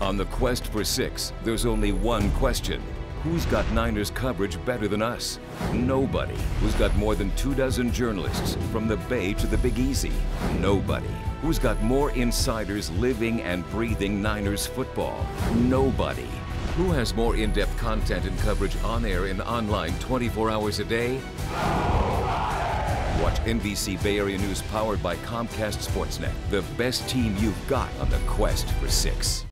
On the quest for six, there's only one question. Who's got Niners coverage better than us? Nobody. Who's got more than two dozen journalists from the Bay to the Big Easy? Nobody. Who's got more insiders living and breathing Niners football? Nobody. Who has more in depth content and coverage on air and online 24 hours a day? Watch NBC Bay Area News powered by Comcast Sportsnet, the best team you've got on the quest for six.